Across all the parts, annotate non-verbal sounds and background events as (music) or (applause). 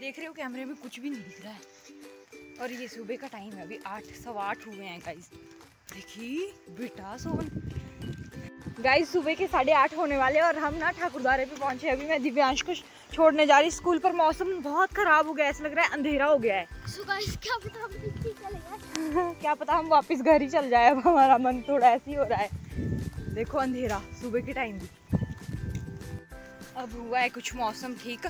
देख रहे हो कैमरे में कुछ भी नहीं दिख रहा है। और ये सुबह का टाइम है अभी आठ सवा आठ हुए हैं गाइस देखिए बेटा सोन गाइस सुबह के साढ़े आठ होने वाले और हम ना ठाकुरद्वारे पे पहुँचे अभी मैं दिव्यांश को छोड़ने जा रही स्कूल पर। मौसम बहुत खराब हो गया ऐसा लग रहा है अंधेरा हो गया है। So guys, क्या पता (laughs) क्या पता हम वापस घर ही चल जाए अब हमारा मन थोड़ा ऐसे ही हो रहा है। देखो अंधेरा सुबह के टाइम भी। अब हुआ है कुछ मौसम ठीक।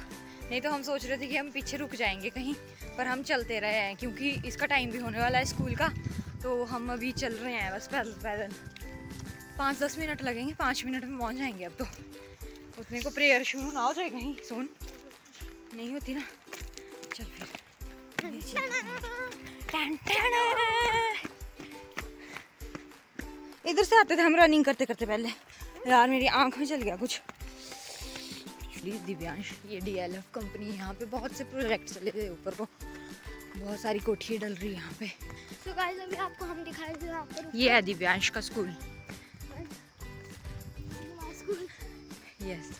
नहीं तो हम सोच रहे थे कि हम पीछे रुक जाएँगे कहीं, पर हम चलते रहे हैं, क्योंकि इसका टाइम भी होने वाला है स्कूल का तो हम अभी चल रहे हैं बस पैदल पैदल। पाँच दस मिनट लगेंगे, पाँच मिनट में पहुँच जाएँगे अब तो। उतने को प्रेयर शुरू ना हो जाए कहीं, सोन। नहीं होती ना। चल फिर। इधर से आते थे हम रनिंग करते करते पहले। यार मेरी आँख में चल गया कुछ। प्लीज़ दिव्यांश ये डी एल एफ़ कंपनी यहाँ पे बहुत से प्रोजेक्ट चले थे ऊपर को। बहुत सारी कोठियाँ डल रही है यहाँ पे। So guys, अभी आपको हम दिखाए जो यहाँ पर ये है दिव्यांश का स्कूल स्कूल यस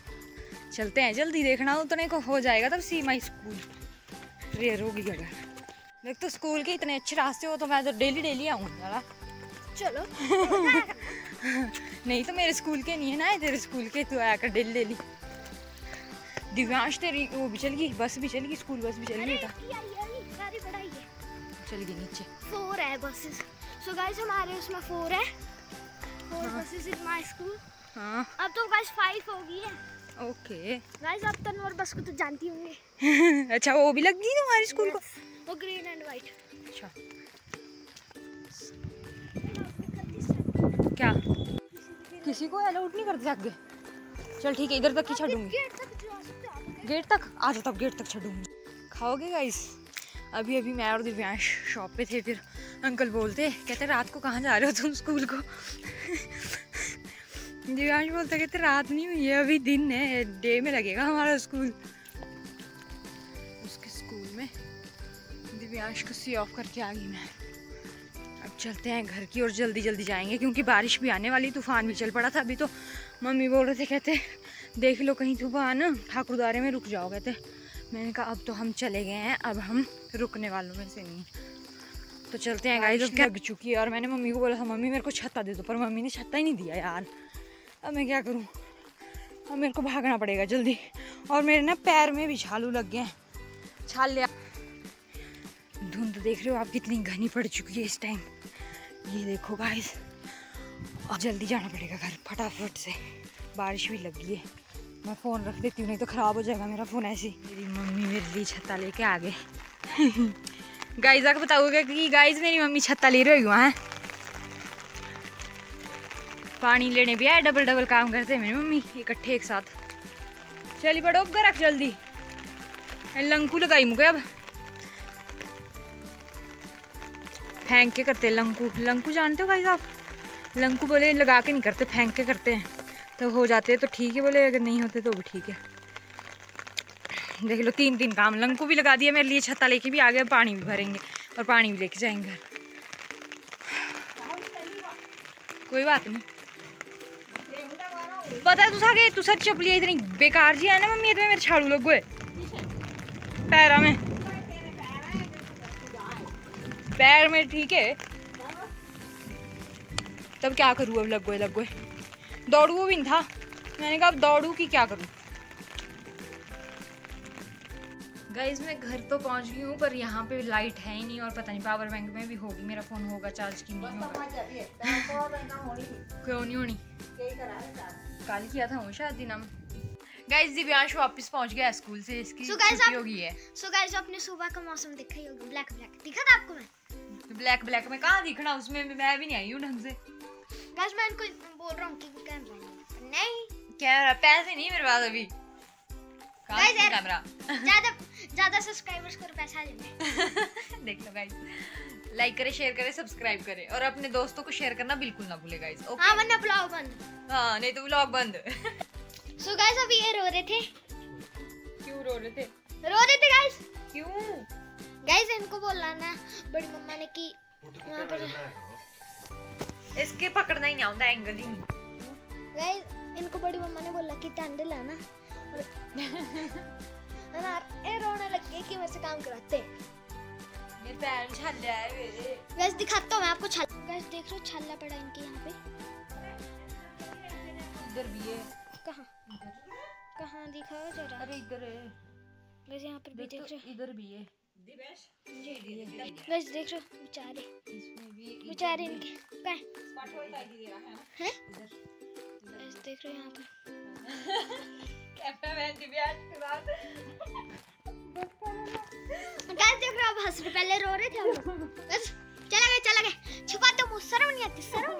चलते हैं जल्दी देखना उतने को हो जाएगा तब सी माई स्कूल रेयर होगी अगर। देख तो स्कूल के इतने अच्छे रास्ते हो तो मैं तो डेली डेली आऊँगी यार चलो। (laughs) नहीं तो मेरे स्कूल के नहीं है ना तेरे स्कूल के तू आया कर डेली डेली दिव्यांश तेरी वो भी चल गई बस भी चल गई स्कूल बस भी चल गई है। चल गई नीचे। फोर है बसेस सो गाइस हमारे उसमें फोर है। Four buses in my school हाँ। अब तो गाइस फाइव हो गई है। ओके गाइस आप तनवर बस को तो जानती होंगे। (laughs) अच्छा वो भी लग गई तुम्हारे स्कूल को? वो ग्रीन एंड व्हाइट अच्छा। क्या? किसी को अलाउड नहीं करते आगे चल ठीक है इधर तक ही छोड़ूँगी गेट तक? आ जाओ तब गेट तक छोड़ूँगी खाओगे गाइस अभी अभी मैं और दिव्यांश शॉप पे थे, फिर अंकल बोलते, कहते, रात को कहाँ जा रहे हो तुम स्कूल को? (laughs) दिव्यांश बोलते, कहते, रात नहीं हुई है, अभी दिन है डे में लगेगा हमारा स्कूल उसके स्कूल में दिव्यांश को सी ऑफ़ करके आ गई मैं। अब चलते हैं घर की और जल्दी जल्दी जाएँगे, क्योंकि बारिश भी आने वाली, तूफ़ान भी चल पड़ा था, अभी तो मम्मी बोल रहे थे, कहते देख लो कहीं तूफ़ान ठाकुरद्वारे में रुक जाओ कहते मैंने कहा अब तो हम चले गए हैं अब हम रुकने वालों में से नहीं। तो चलते हैं गाइस लग चुकी है और मैंने मम्मी को बोला था मम्मी मेरे को छत्ता दे दो। पर मम्मी ने छत्ता ही नहीं दिया यार। अब मैं क्या करूँ? अब मेरे को भागना पड़ेगा जल्दी। और मेरे ना पैर में भी छालू लग गए हैं। छाल लिया धुंध देख रहे हो आप कितनी घनी पड़ चुकी है इस टाइम ये देखो गाइस और जल्दी जाना पड़ेगा घर फटाफट से। बारिश भी लगी है। मैं फ़ोन रख देती हूँ, नहीं तो ख़राब हो जाएगा मेरा फ़ोन ऐसे मेरी मम्मी मेरे लिए छत्ता लेके आ गए। (laughs) गाइस आके बताओगे कि गाइस मेरी मम्मी छत्ता ले रही हुआ है? पानी लेने भी आए डबल डबल काम करते हैं मेरी मम्मी, इकट्ठे एक साथ। चली पड़ो अब रख जल्दी। लंकू लगाई मुझे अब। फेंक के करते लंकू। लंकू जानते हो भाई साहब? लंकू बोले, लगा के नहीं करते, फेंक के करते हैं। तो हो जाते तो ठीक है बोले, अगर नहीं होते तो भी ठीक है। देख लो, तीन तीन काम लंकू भी लगा दिया मेरे लिए छत्ता लेके भी आ गए पानी भी भरेंगे और पानी भी लेके जाएँगे। कोई बात नहीं। पता तुसा के तुसा चपली इतनी बेकार जी है ना मम्मी, इतने मेरे छाड़ू लोग पैरा में। पैर में ठीक है। तब क्या करूँ अब, लग गए लग गए दौड़ू भी नहीं था। मैंने कहा अब दौड़ू कि क्या करूँ? गाइज़ मैं घर तो पहुँच गई हूँ पर यहाँ पे लाइट है ही नहीं और पता नहीं पावर बैंक में भी होगी मेरा फ़ोन होगा चार्ज की नहीं होगा। क्यों नहीं होनी? कल किया था वो शायद दिन हम गाइज़ दिव्यांश वापस पहुँच गया स्कूल से इसकी So छुट्टी हो गई है सो गाइस आपने सुबह का मौसम देखा ही होगा ब्लैक ब्लैक दिखा था आपको मैं? ब्लैक ब्लैक में कहाँ दिखना उसमें मैं भी नहीं आई हूँ ढंग से। गाइस मैं इनको बोल रहा हूँ कि कैमरा नहीं नहीं कैमरा पैसे नहीं मेरे पास अभी। कैमरा ज़्यादा ज़्यादा सब्सक्राइबर्स को पैसा देंगे (laughs) देख लो गाइस लाइक करे शेयर करे सब्सक्राइब करे। और अपने दोस्तों को शेयर करना बिल्कुल ना भूले गाइस ओके हाँ वरना ब्लॉग बंद। हाँ नहीं तो व्लॉग बंद। सो गाइस अभी ये रो रहे थे। क्यों रो रहे थे? रो रहे थे गाइस क्यों? गाइस इनको बोलना ना बड़ी मम्मा ने कि वहाँ पर इसके पकड़ना ही नहीं आता एंगल ही नहीं। गाइस इनको बड़ी मम्मा ने बोला कि टंडे लाना। और- है ना ए रोने लग गए कि मेरे से काम कराते हैं। मेरे पैर छल्ले आए मेरे। वैसे दिखाता हूँ मैं आपको छल। गैस देख रहे हो छल्ला पड़ा इनके यहाँ पे। इधर भी है। कहाँ? कहाँ दिखाओ जरा। अरे इधर है। गैस यहाँ पर भी देख देख तो रहे हो। इधर भी है। गैस देख रहे हो बेचारे। बेचारे इनके। कहाँ? हैं देख रहे हो यहाँ पर। देख रहे हो हंस रहे पहले रो रहे थे हम। बस चला गए चला गए छुपा तो मुझ शर्म नहीं आती शर्म